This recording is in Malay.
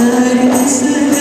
time to